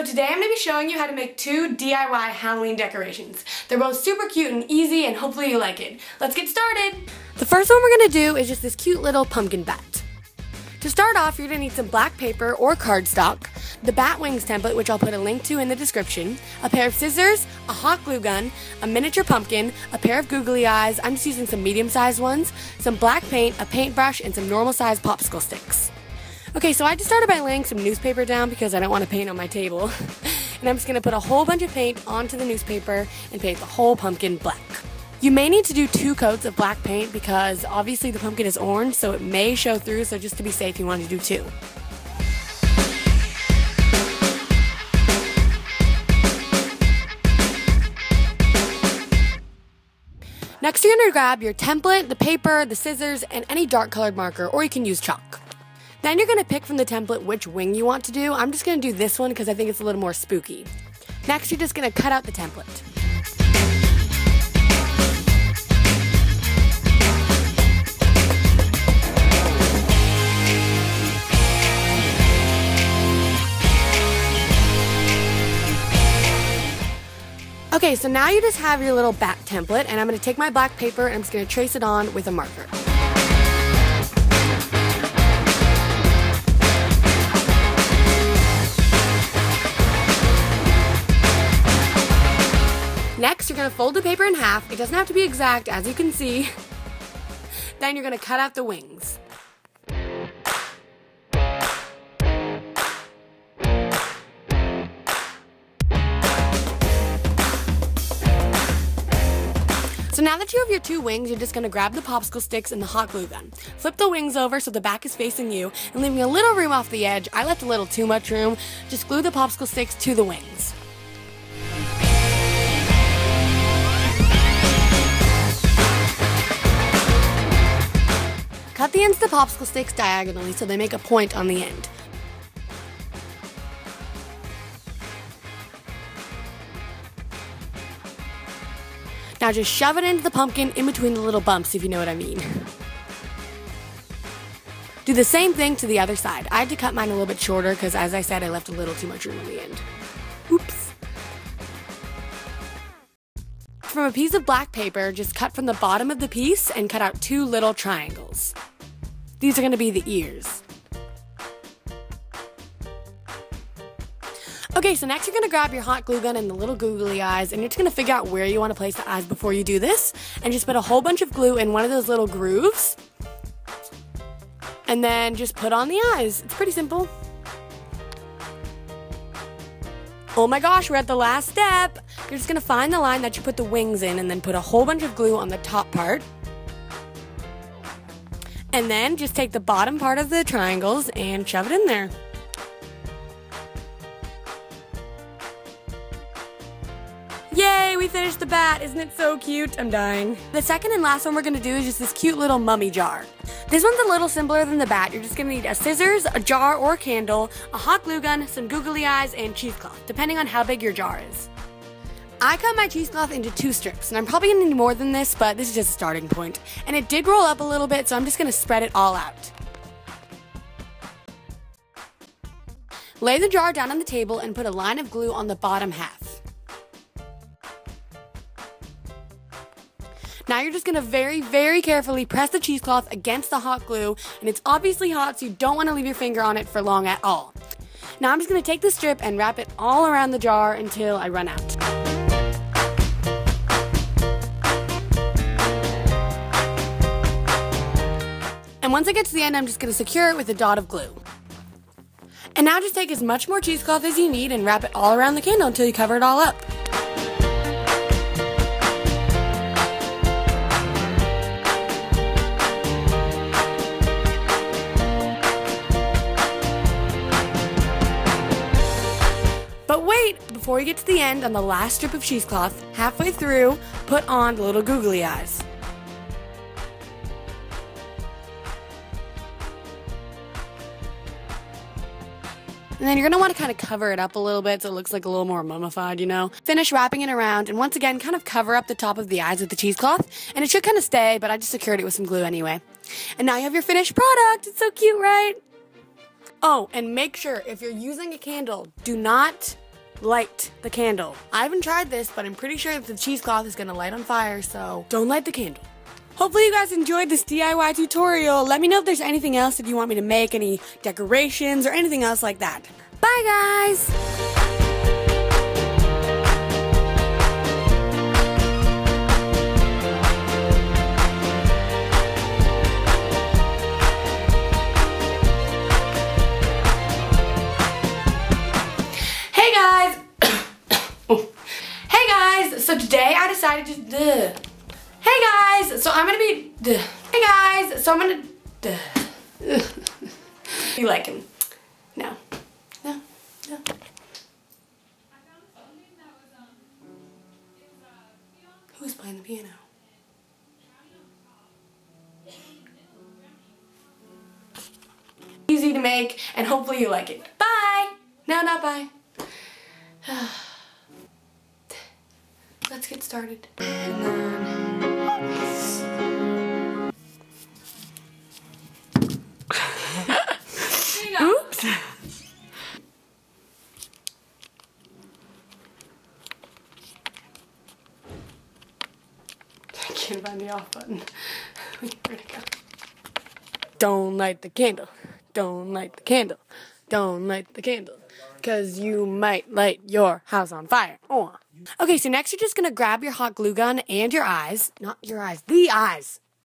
So today I'm going to be showing you how to make two DIY Halloween decorations. They're both super cute and easy and hopefully you like it. Let's get started! The first one we're going to do is just this cute little pumpkin bat. To start off, you're going to need some black paper or cardstock, the bat wings template, which I'll put a link to in the description, a pair of scissors, a hot glue gun, a miniature pumpkin, a pair of googly eyes, I'm just using some medium-sized ones, some black paint, a paintbrush, and some normal-sized popsicle sticks. Okay, so I just started by laying some newspaper down because I don't want to paint on my table. and I'm just going to put a whole bunch of paint onto the newspaper and paint the whole pumpkin black. You may need to do two coats of black paint because obviously the pumpkin is orange, so it may show through, so just to be safe, you want to do two. Next, you're going to grab your template, the paper, the scissors, and any dark colored marker, or you can use chalk. Then you're to pick from the template which wing you want to do. I'm just to do this one because I think it's a little more spooky. Next, you're just to cut out the template. Okay, so now you just have your little bat template, and I'm to take my black paper and I'm just to trace it on with a marker. Next, you're to fold the paper in half. It doesn't have to be exact, as you can see. then you're to cut out the wings. So now that you have your two wings, you're just to grab the popsicle sticks and the hot glue gun. Flip the wings over so the back is facing you and leaving a little room off the edge. I left a little too much room. Just glue the popsicle sticks to the wings. Cut the ends of the popsicle sticks diagonally so they make a point on the end. Now just shove it into the pumpkin in between the little bumps, if you know what I mean. Do the same thing to the other side. I had to cut mine a little bit shorter because, as I said, I left a little too much room on the end. Oops. From a piece of black paper, just cut from the bottom of the piece and cut out two little triangles. These are going to be the ears. Okay, so next you're gonna grab your hot glue gun and the little googly eyes, and you're just gonna figure out where you wanna place the eyes before you do this, and just put a whole bunch of glue in one of those little grooves, and then just put on the eyes. It's pretty simple. Oh my gosh, we're at the last step. You're just gonna find the line that you put the wings in, and then put a whole bunch of glue on the top part. And then just take the bottom part of the triangles and shove it in there. Yay, we finished the bat. Isn't it so cute? I'm dying. The second and last one we're gonna do is just this cute little mummy jar. This one's a little simpler than the bat. You're just gonna need a scissors, a jar or candle, a hot glue gun, some googly eyes, and cheesecloth, depending on how big your jar is. I cut my cheesecloth into two strips, and I'm probably gonna need more than this, but this is just a starting point. And it did roll up a little bit, so I'm just gonna spread it all out. Lay the jar down on the table and put a line of glue on the bottom half. Now you're just gonna very, very carefully press the cheesecloth against the hot glue, and it's obviously hot, so you don't wanna leave your finger on it for long at all. Now I'm just gonna take the strip and wrap it all around the jar until I run out. Once I get to the end, I'm just gonna secure it with a dot of glue. And now just take as much more cheesecloth as you need and wrap it all around the candle until you cover it all up. But wait, before you get to the end, on the last strip of cheesecloth, halfway through, put on the little googly eyes. And then you're gonna wanna kind of cover it up a little bit so it looks like a little more mummified, you know? Finish wrapping it around, and once again, kind of cover up the top of the eyes with the cheesecloth, and it should kind of stay, but I just secured it with some glue anyway. And now you have your finished product! It's so cute, right? Oh, and make sure if you're using a candle, do not light the candle. I haven't tried this, but I'm pretty sure that the cheesecloth is gonna light on fire, so don't light the candle. Hopefully you guys enjoyed this DIY tutorial. Let me know if there's anything else if you want me to make any decorations or anything else like that. Bye guys! Hey guys! Oh. hey guys! So today I decided to. Hey guys! So I'm gonna be. Duh. Hey guys! So I'm gonna. Duh. you like him? No. No. No. Who's playing the piano? Easy to make, and hopefully you like it. Bye! No, not bye. Let's get started. The off button. Don't light the candle. Don't light the candle. Don't light the candle. Cause you might light your house on fire. Oh. Okay, so next you're just gonna grab your hot glue gun and your eyes. Not your eyes, the eyes.